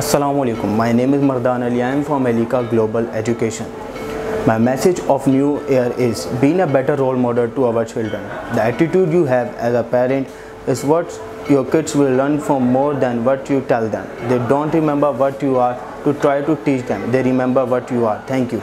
Assalamu alaikum. My name is Mardan Ali. I am from ELICA Global Education. My message of new year is being a better role model to our children. The attitude you have as a parent is what your kids will learn from more than what you tell them. They don't remember what you are to try to teach them. They remember what you are. Thank you.